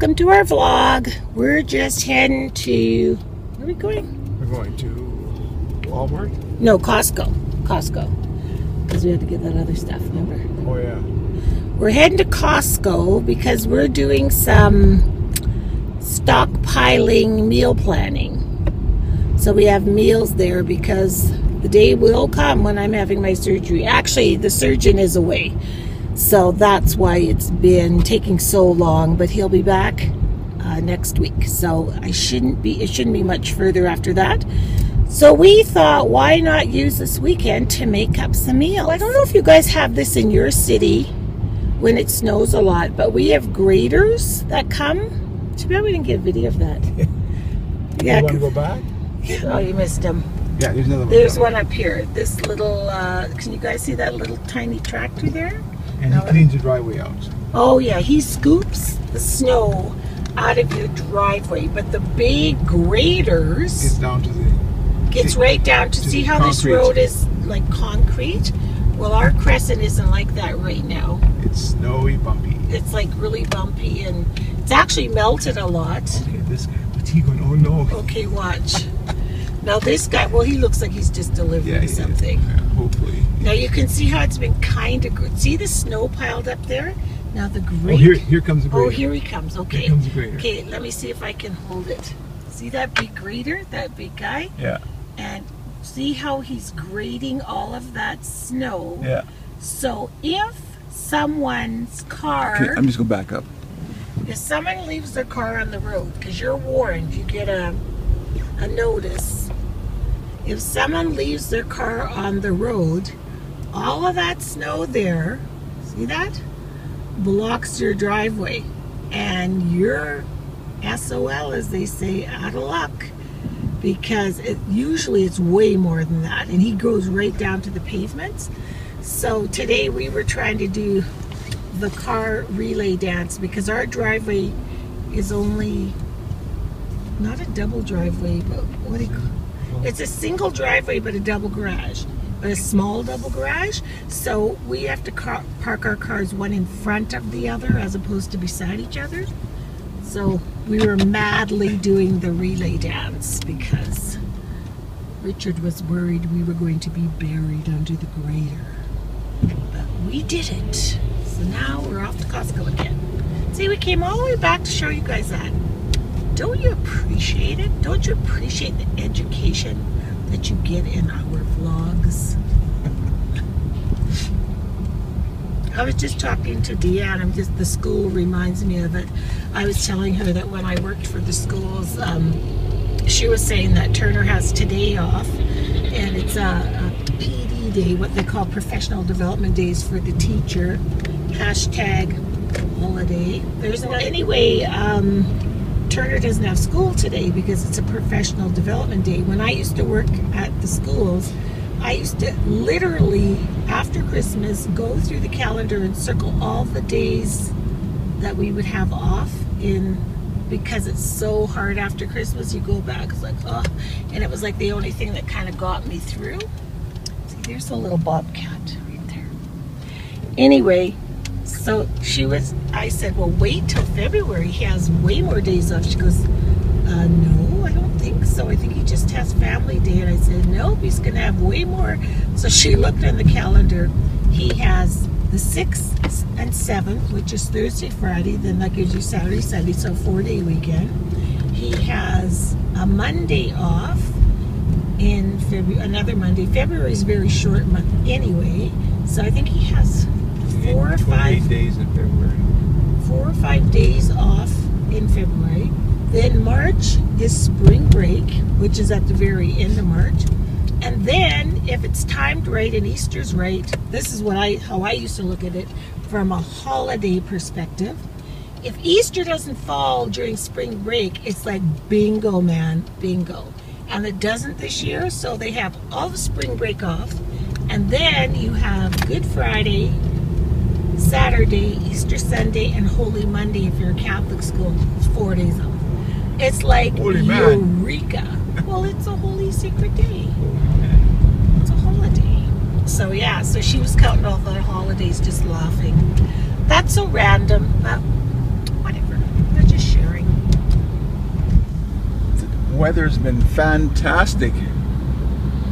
welcome to our vlog. We're just heading to, where are we going? We're going to Walmart? No, Costco. Costco. Because we had to get that other stuff, remember? Oh, yeah. We're heading to Costco because we're doing some stockpiling meal planning. So we have meals there because the day will come when I'm having my surgery. Actually, the surgeon is away. So that's why it's been taking so long, but he'll be back uh, next week. So I shouldn't be, it shouldn't be much further after that. So we thought, why not use this weekend to make up some meals? I don't know if you guys have this in your city when it snows a lot, but we have graders that come. Too bad we didn't get a video of that. Yeah. You want to go back? Oh, you missed them. Yeah, there's another one. There's one up here. This little, uh, can you guys see that little tiny tractor there? And he cleans the driveway out. Oh yeah, he scoops the snow out of your driveway, but the big graders Gets down to the. gets to- right down to to see the how this road is like concrete. Well, our crescent isn't like that right now. It's snowy, bumpy. It's like really bumpy and it's actually melted a lot. Okay, this guy. What's he going? Oh no. Okay, watch. Now this guy, well, he looks like he's just delivering Yeah, something. Yeah, hopefully. Now you can see how it's been kind of good. See the snow piled up there? Now the grate. Oh, here, here comes the grader. Oh, here he comes. Okay. Here comes. Okay, let me see if I can hold it. See that big grader, that big guy? Yeah, And see how he's grading all of that snow. yeah. So if someone's car, Okay, I'm just going to back up. if someone leaves their car on the road, because you're warned, you get a, a notice. If someone leaves their car on the road, all of that snow there, see that? Blocks your driveway. And you're SOL, as they say, out of luck. Because it usually it's way more than that. And he goes right down to the pavements. So today we were trying to do the car relay dance because our driveway is only not a double driveway, but what do you call It's a single driveway, but a double garage, but a small double garage. So we have to car- park our cars one in front of the other as opposed to beside each other. So we were madly doing the relay dance because Richard was worried we were going to be buried under the grader. But we did it. So now we're off to Costco again. See, we came all the way back to show you guys that. Don't you appreciate it? Don't you appreciate the education that you get in our vlogs? I was just talking to Deanne. I'm just the school reminds me of it. I was telling her that when I worked for the schools, um, she was saying that Turner has today off, and it's a, a PD day, what they call professional development days for the teacher. Hashtag holiday. There's anyway. Um, Turner doesn't have school today because it's a professional development day. When I used to work at the schools, I used to literally, after Christmas, go through the calendar and circle all the days that we would have off in because it's so hard after Christmas. You go back, it's like, oh, and it was like the only thing that kind of got me through. See, there's a little bobcat right there. Anyway, so she was, I said, well, wait till February. He has way more days off. She goes, uh, no, I don't think so. I think he just has family day. And I said, nope, he's going to have way more. So she looked on the calendar. He has the 6th and 7th, which is Thursday, Friday. Then that gives you Saturday, Sunday, so four day weekend. He has a Monday off in February, another Monday. February is a very short month anyway. So I think he has four or five days in February. four or five days off in February. Then March is spring break, which is at the very end of March. And then if it's timed right and Easter's right, this is what I how I used to look at it from a holiday perspective. If Easter doesn't fall during spring break, it's like bingo man, bingo. And it doesn't this year, so they have all the spring break off. And then you have Good Friday, Saturday, Easter Sunday, and Holy Monday if you're a Catholic school. It's four days off. It's like Holy. Eureka. well, it's a holy sacred day. It's a holiday. So yeah, so she was counting all the holidays just laughing. That's so random, but whatever. We're just sharing. The weather's been fantastic.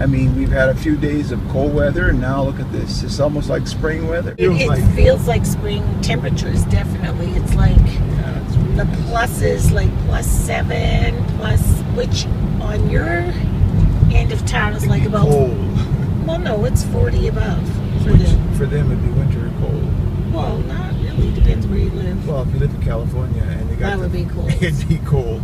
I mean, we've had a few days of cold weather, and now look at this. It's almost like spring weather. It, it feels like spring temperatures, definitely. It's like Yeah, it's really the pluses, like plus seven, plus, which on your end of town is like about, cold. well, no, it's 40 above for Which them. for them it'd be winter cold. Well, not really. Depends where you live. Well, if you live in California and you got That would the- be cold. it'd be cold.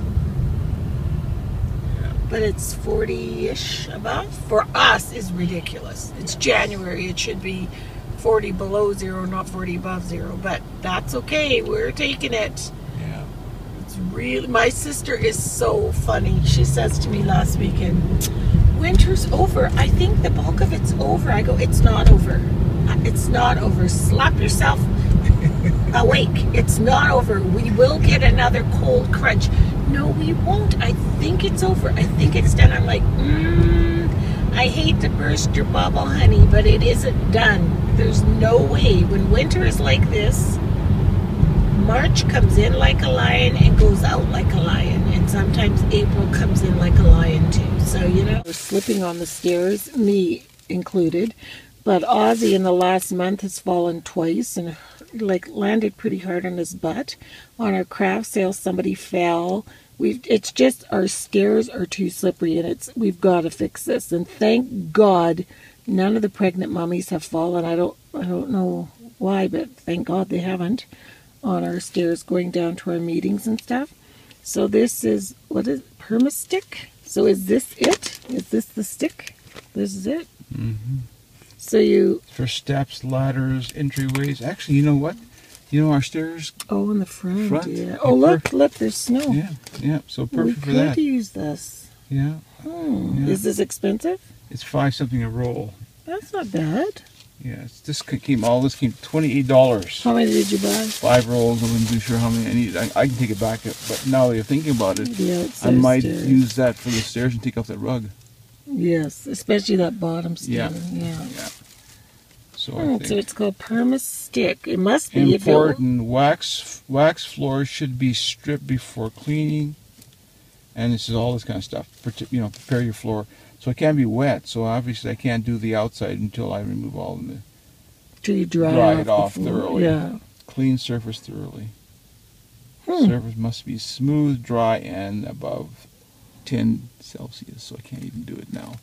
But it's 40 ish above. For us, is ridiculous. It's January. It should be 40 below zero, not 40 above zero. But that's okay. We're taking it. Yeah. It's really. My sister is so funny. She says to me last weekend, Winter's over. I think the bulk of it's over. I go, It's not over. It's not over. Slap yourself awake. It's not over. We will get another cold crunch. No, we won't. I think it's over. I think it's done. I'm like, mm, I hate to burst your bubble, honey, but it isn't done. There's no way. When winter is like this, March comes in like a lion and goes out like a lion. And sometimes April comes in like a lion too. So, you know. We're slipping on the stairs, me included. But Ozzy in the last month has fallen twice and like landed pretty hard on his butt. On our craft sale, somebody fell. We've it's just our stairs are too slippery and it's we've got to fix this. And thank God none of the pregnant mummies have fallen. I don't I don't know why, but thank God they haven't on our stairs going down to our meetings and stuff. So this is what is permastick? So is this it? Is this the stick? This is it. Mm-hmm. So you For steps, ladders, entryways. Actually, you know what? You know our stairs. oh in the front, Front. yeah. Yeah, Oh look, look, there's snow. Yeah, yeah. So we perfect for could that. use this. Yeah. Hmm. Yeah. Is this expensive? It's five something a roll. That's not bad. Yeah. It's, this came all this came twenty eight dollars. How many did you buy? Five rolls. I wasn't too sure how many I need. I, I can take it back, but now that you're thinking about it, The I might stairs. use that for the stairs and take off that rug. Yes, especially that bottom Yeah. Yeah. Yeah. So I think. so it's called perma stick. It must be Important wax wax floors should be stripped before cleaning, and this is all this kind of stuff. You know, prepare your floor so it can't be wet. So obviously, I can't do the outside until I remove all the till you dry, dry off it off thoroughly. Yeah. clean surface thoroughly. Hmm. Surface must be smooth, dry, and above 10 Celsius. So I can't even do it now.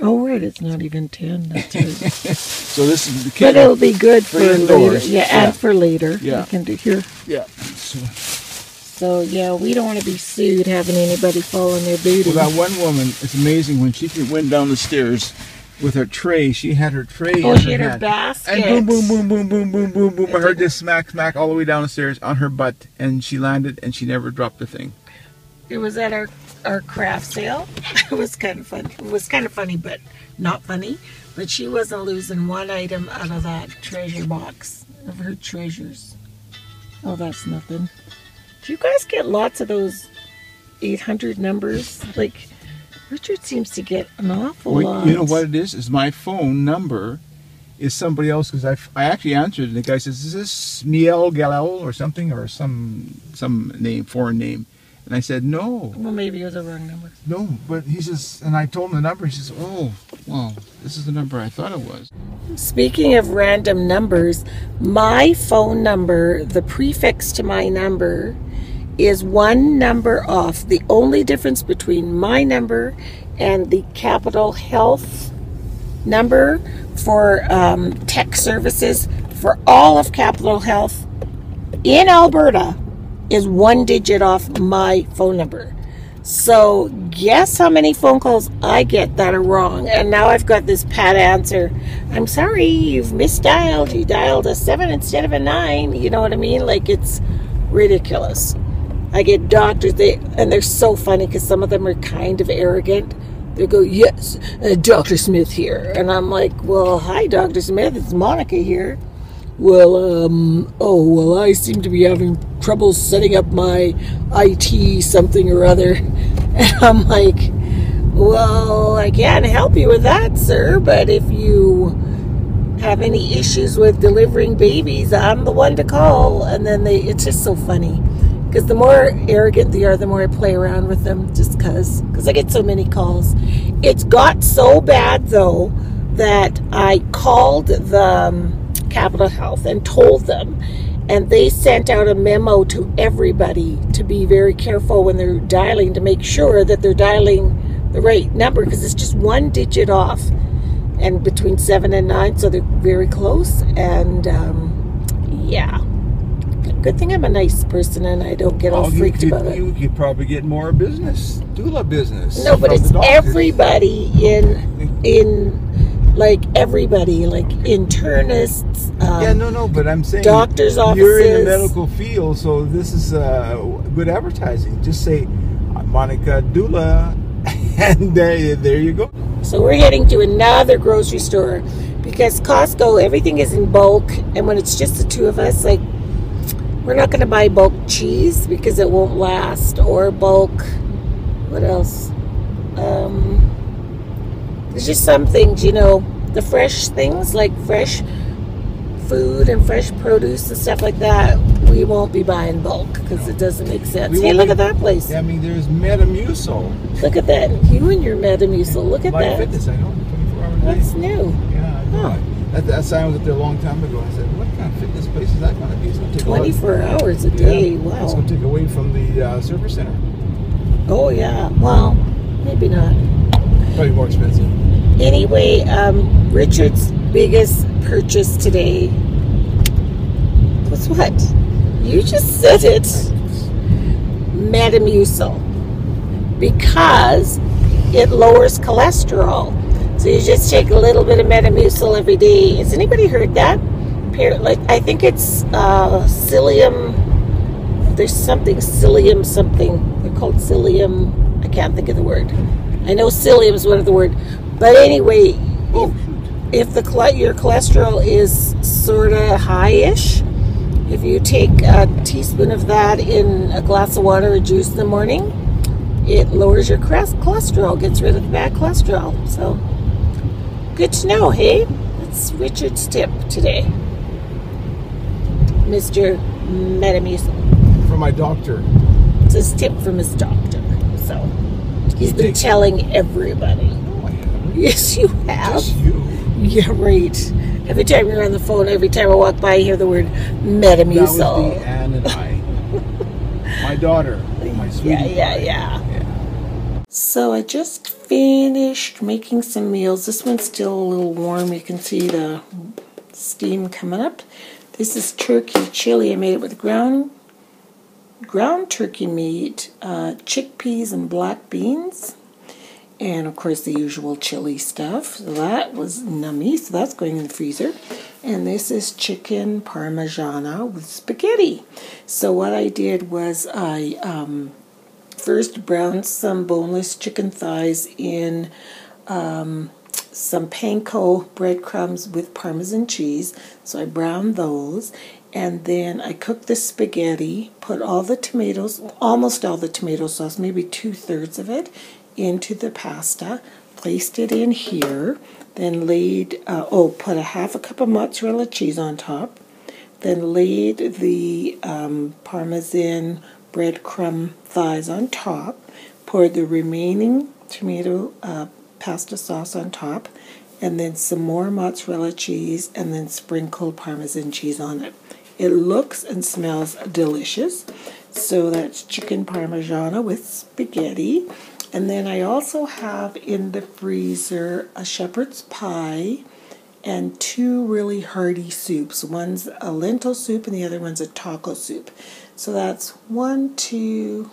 Oh, right. It's not even 10. That's right. So this is the but it'll be good for, For later. Yeah, Yeah. and for later. Yeah. You can do here. yeah. So, So, yeah, we don't want to be sued having anybody fall on their booty. well, that one woman, it's amazing when she went down the stairs with her tray. She had her tray. oh, she had her basket. And boom, boom, boom, boom, boom, boom, boom, boom. I heard this smack, smack all the way down the stairs on her butt, and she landed, and she never dropped the thing. It was at our our craft sale. it was kind of fun. It was kind of funny, but not funny. But she wasn't losing one item out of that treasure box of her treasures. Oh, that's nothing. Do you guys get lots of those 800 numbers? Like, Richard seems to get an awful Well, lot. you know what it is? Is my phone number is somebody else because I, I actually answered and the guy says, "Is this Miel Galel or something or some some name foreign name?" And I said, "No, Well, maybe it was a wrong number. no." But he says, and I told him the number. He says, "Oh, well, this is the number I thought it was." Speaking of random numbers, my phone number, the prefix to my number, is one number off. The only difference between my number and the Capital Health number for um, tech services for all of Capital Health in Alberta is one digit off my phone number. So, guess how many phone calls I get that are wrong? And now I've got this pat answer. I'm sorry, you've misdialed. You dialed a seven instead of a nine. You know what I mean? Like, it's ridiculous. I get doctors, they and they're so funny because some of them are kind of arrogant. They go, Yes, uh, Dr. Smith here. And I'm like, Well, hi, Dr. Smith. It's Monica here. Well, um, oh, well, I seem to be having trouble setting up my IT something or other. And I'm like, well, I can't help you with that, sir, but if you have any issues with delivering babies, I'm the one to call. And then they, it's just so funny. Because the more arrogant they are, the more I play around with them just because. Because I get so many calls. It's got so bad, though, that I called the um, Capital Health and told them. And they sent out a memo to everybody to be very careful when they're dialing to make sure that they're dialing the right number because it's just one digit off and between seven and nine, so they're very close. And um, yeah, good thing I'm a nice person and I don't get all you freaked could, about it. You could probably get more business, doula business. No, but it's everybody in in like everybody, like internists. Um, Yeah, no, no, but I'm saying doctor's offices. You're in the medical field, so this is uh, good advertising. Just say Monica Doula, and there, there you go. So we're heading to another grocery store because Costco, everything is in bulk, and when it's just the two of us, like we're not going to buy bulk cheese because it won't last, or bulk. What else? Um, there's just some things, you know, the fresh things like fresh food and fresh produce and stuff like that. We won't be buying bulk because it doesn't make sense. We Hey, look be- at that place. I mean, there's Metamucil. Look at that. You and your Metamucil. Look at that. Fitness, I know, 24 hours a day. That's new. Yeah, I know. Huh. That, that sign was up there a long time ago. I said, what kind of fitness place is that going to be? It's going to take a lot- 24 hours a Yeah, day. It's going to take away from the uh, service center. Oh, yeah. Well, maybe not. Probably more expensive. Anyway, um, Richard's biggest purchase today was what? You just said it. Metamucil. Because it lowers cholesterol. So you just take a little bit of Metamucil every day. Has anybody heard that? Like I think it's uh, psyllium. There's something psyllium something. They're called psyllium. I can't think of the word. I know psyllium is one of the word. But anyway, Oh, if, if the your cholesterol is sort of high-ish, if you take a teaspoon of that in a glass of water or juice in the morning, it lowers your cholesterol, gets rid of the bad cholesterol. So, good to know, hey? That's Richard's tip today. Mr. Metamucil. from my doctor. It's his tip from his doctor. So, he's been telling everybody. Yes, you have. Just you. Yeah, right. Every time you're on the phone, every time I walk by, I hear the word That was the Anne and I. my daughter. My sweetie. Yeah, yeah, yeah. yeah. So I just finished making some meals. This one's still a little warm. You can see the steam coming up. This is turkey chili. I made it with ground ground turkey meat, uh, chickpeas, and black beans. And of course, the usual chili stuff. So that was nummy, so that's going in the freezer. And this is chicken parmigiana with spaghetti. So, what I did was I um, first browned some boneless chicken thighs in um, some panko breadcrumbs with parmesan cheese. So I browned those. And then I cooked the spaghetti, put all the tomatoes, almost all the tomato sauce, maybe two thirds of it, into the pasta, placed it in here, then laid, uh, oh, put a half a cup of mozzarella cheese on top, then laid the um, parmesan breadcrumb thighs on top, poured the remaining tomato uh, pasta sauce on top, and then some more mozzarella cheese, and then sprinkled parmesan cheese on it. It looks and smells delicious. So that's chicken parmigiana with spaghetti. And then I also have in the freezer a shepherd's pie and two really hearty soups. One's a lentil soup and the other one's a taco soup. So that's one, two,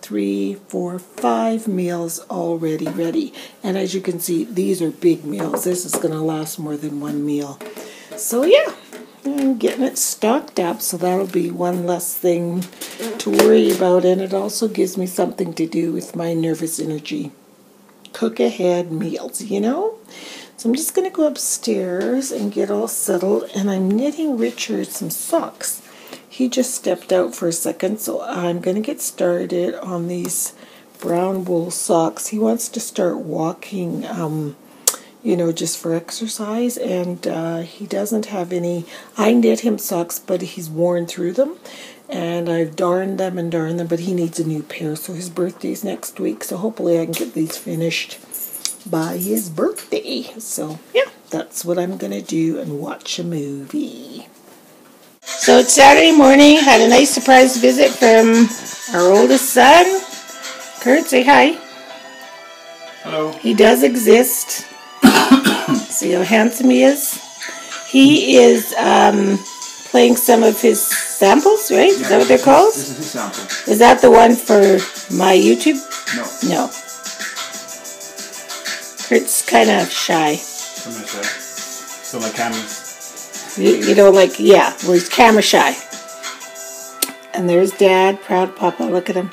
three, four, five meals already ready. And as you can see, these are big meals. This is going to last more than one meal. So yeah, I'm getting it stocked up. So that'll be one less thing to worry about. And it also gives me something to do with my nervous energy. Cook ahead meals, you know? So I'm just going to go upstairs and get all settled. And I'm knitting Richard some socks. He just stepped out for a second, so I'm going to get started on these brown wool socks. He wants to start walking, um, you know, just for exercise. And uh, he doesn't have any. I knit him socks, but he's worn through them. And I've darned them and darned them, but he needs a new pair. So his birthday's next week. So hopefully I can get these finished by his birthday. So yeah, that's what I'm gonna do and watch a movie. So it's Saturday morning. Had a nice surprise visit from our oldest son. Kurt, say hi. Hello. He does exist. See how handsome he is? He is um, playing some of his samples, right? is that what they're called? This is his sample. Is that the one for my YouTube? No. No. Kurt's kind of shy. I'm gonna say. So my cameras. You, you know, like, yeah, well, he's camera shy. And there's Dad, proud Papa. Look at him.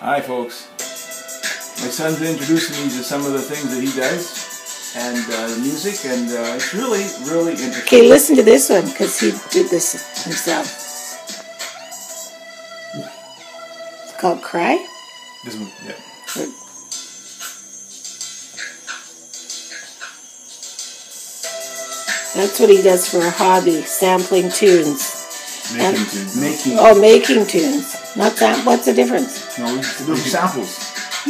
Hi, folks. My son's introducing me to some of the things that he does and uh, the music, and uh, it's really, really interesting. Okay, listen to this one because he did this himself. It's called Cry. This one, yeah. That's what he does for a hobby, sampling tunes. Making And- tunes. Making. Oh, making tunes. Not that. What's the difference? No, these these samples.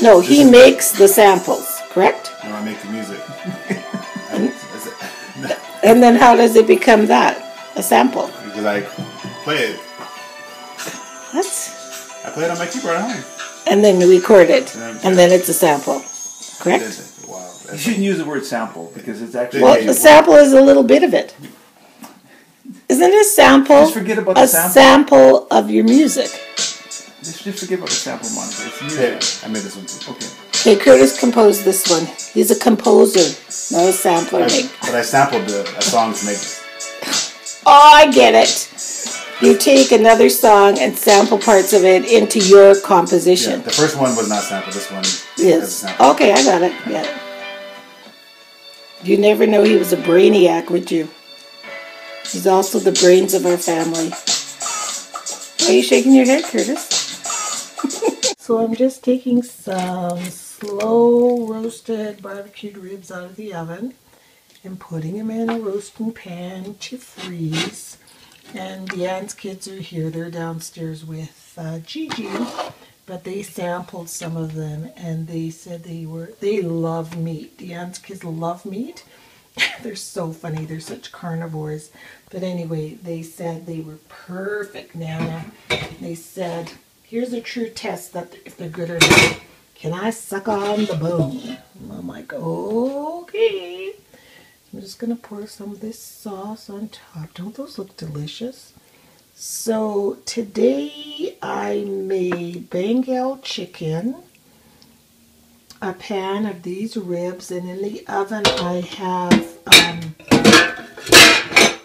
No, he makes the samples, correct? No, I make the music. I- that's. And then how does it become that? A sample. because I play it. What? I play it on my keyboard at home. And then you record it, and then it's a sample, correct? It. Wow. You shouldn't use the word sample because it's actually. Well, the sample is a little bit of it. Isn't a sample Just forget about the a sample. sample of your music? Just, just forget about the sample, Monica. It's yeah, music. I made this one too. Okay. Okay, Curtis composed this one. He's a composer, not a sampler. I, but I sampled the, a song to make this. Oh, I get it. You take another song and sample parts of it into your composition. Yeah, composition. the first one was not sampled. This one has a Yes. Okay, I got it. Yeah. You never know he was a brainiac, would you? He's also the brains of our family. Why are you shaking your head, Curtis? so I'm just taking some slow roasted barbecued ribs out of the oven and putting them in a roasting pan to freeze. And the Deanne's kids are here. They're downstairs with uh, Gigi, but they sampled some of them and they said they were they love meat. The Deanne's kids love meat. They're so funny. They're such carnivores. But anyway, they said they were perfect, Nana. They said, here's a true test that if they're good or not. Can I suck on the bone? I'm like, okay. I'm just gonna pour some of this sauce on top. Don't those look delicious? So today I made Bengal chicken, a pan of these ribs, and in the oven I have, um,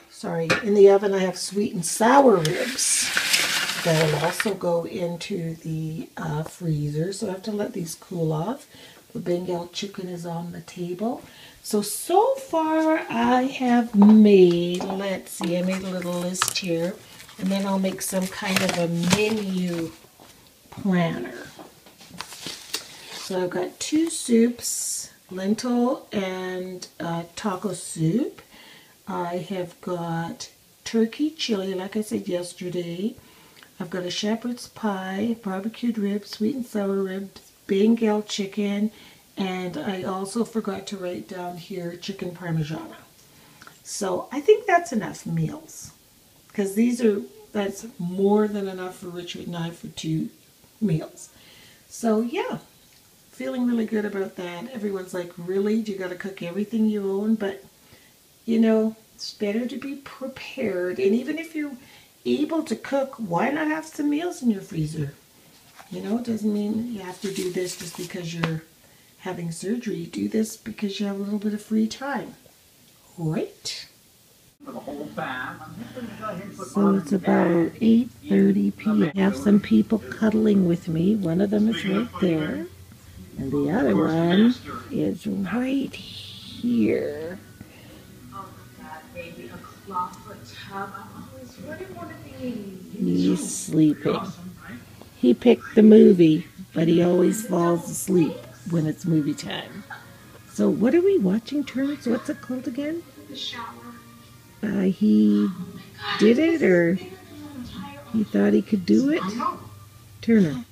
sorry, in the oven I have sweet and sour ribs that will also go into the uh, freezer. So I have to let these cool off. The Bengal chicken is on the table. So, so far I have made, let's see, I made a little list here. And then I'll make some kind of a menu planner. So I've got two soups, lentil and uh, taco soup. I have got turkey chili, like I said yesterday. I've got a shepherd's pie, barbecued ribs, sweet and sour ribs, Bengal chicken, and I also forgot to write down here chicken parmigiana. So I think that's enough meals because these are that's more than enough for Richard and I for two meals. So yeah, feeling really good about that. Everyone's like, really? Do you got to cook everything you own? But you know, it's better to be prepared. And even if you're able to cook, why not have some meals in your freezer? You know, it doesn't mean you have to do this just because you're having surgery. You Do this because you have a little bit of free time. Right? So it's about 8.30 p.m. I have some people cuddling with me. One of them is right there. And the other one is right here. He's sleeping. He picked the movie, but he always falls asleep when it's movie time. So So what are we watching, Turns? What's it called again? The shower. Uh, he did it, or he thought he could do it? Turner,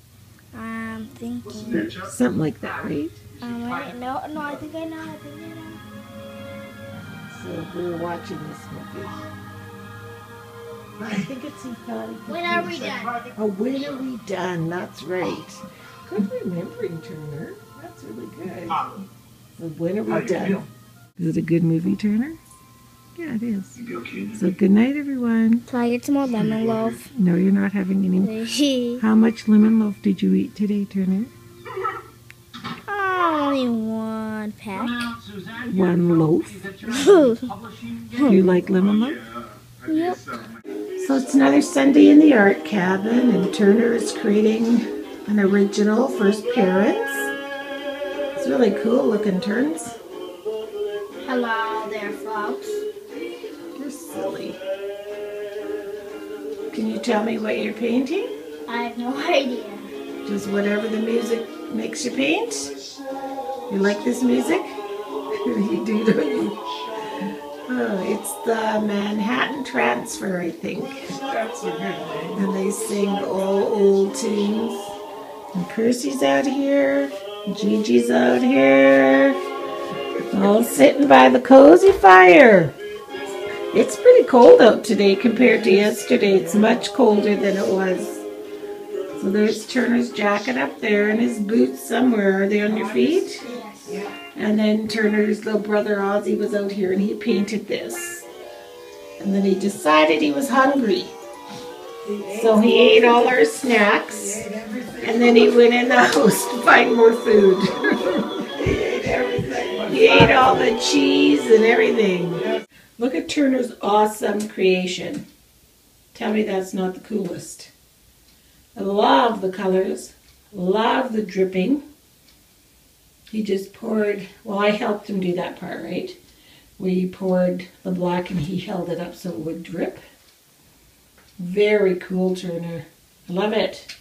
I'm thinking. something like that, right? Um, wait, no, no, I think I know. I think I know. So we're watching this movie. I think it's he thought he could When are we done? Oh, when are we done? That's right. Good remembering, Turner. That's really good. So when are we done? Is it a good movie, Turner? Yeah, it is. So good night, everyone. So I get some more lemon loaf. No, you're not having any. How much lemon loaf did you eat today, Turner? Only one pack. One loaf. Do you like lemon loaf? Yep. So it's another Sunday in the art cabin, and Turner is creating an original for his parents. It's really cool looking turns. Hello there, folks. You're silly. Can you tell me what you're painting? I have no idea. Just whatever the music makes you paint? You like this music? you do, don't you? Oh, it's the Manhattan Transfer, I think. That's a good name. And they sing all old tunes. And Percy's out here. Gigi's out here. All sitting by the cozy fire. It's pretty cold out today compared to yesterday. It's much colder than it was. So there's Turner's jacket up there and his boots somewhere. Are they on your feet? Yes. And then Turner's little brother Ozzy was out here and he painted this. And then he decided he was hungry. So he ate all our snacks. And then he went in the house to find more food. he ate everything. He ate all the cheese and everything. Look at Turner's awesome creation. Tell me that's not the coolest. I love the colors, love the dripping. He just poured, well, I helped him do that part, right? We poured the black and he held it up so it would drip. Very cool, Turner. I love it.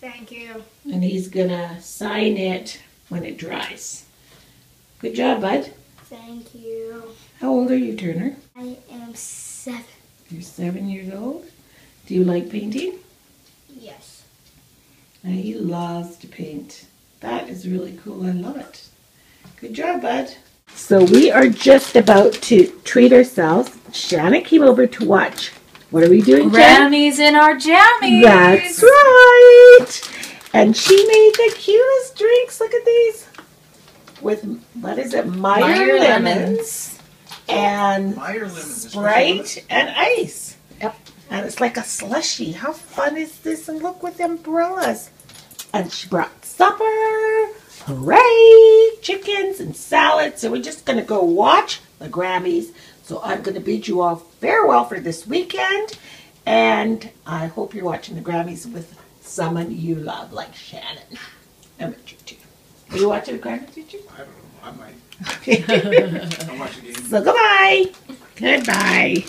Thank you. And he's gonna sign it when it dries. Good job, bud. Thank you. How old are you, Turner? I am seven. You're seven years old. Do you like painting? Yes. He loves to paint. That is really cool. I love it. Good job, bud. So we are just about to treat ourselves. Shannon came over to watch. What are we doing, Jen? Grammys in our jammies. That's right. And she made the cutest drinks. Look at these. With what is it? Meyer, Meyer lemons, lemons. and Meyer lemons. Sprite and ice. Yep. And it's like a slushy. How fun is this? And look with umbrellas. And she brought supper. Hooray! Chickens and salad. So we're just going to go watch the Grammys. So I'm going to bid you all farewell for this weekend. And I hope you're watching the Grammys with someone you love, like Shannon. And Richard, too. Are you watching the Grammys, Richard? I don't know. I might. I'll watch the game. So goodbye. Goodbye.